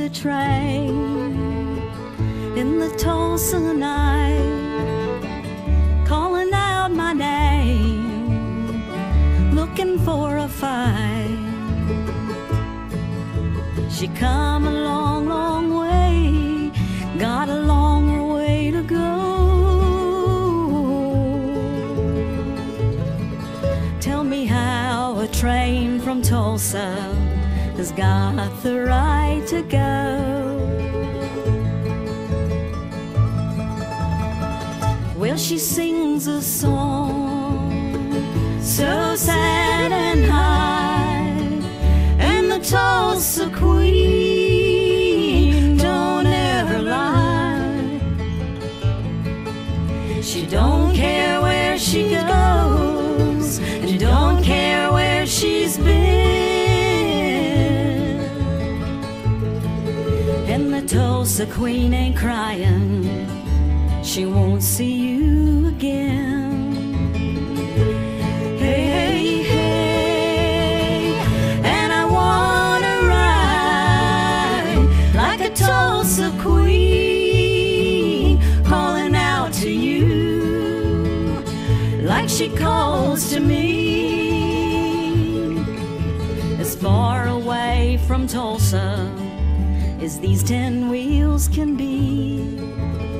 the train in the Tulsa night, calling out my name, looking for a fight. She come a long, long way, got a longer way to go. Tell me how a train from Tulsa has got the right to go. Well, she sings a song so sad And the Tulsa Queen ain't crying she won't see you again. Hey, hey, hey, and I wanna ride like a Tulsa queen, calling out to you like she calls to me. As far away from Tulsa as these ten wheels can be.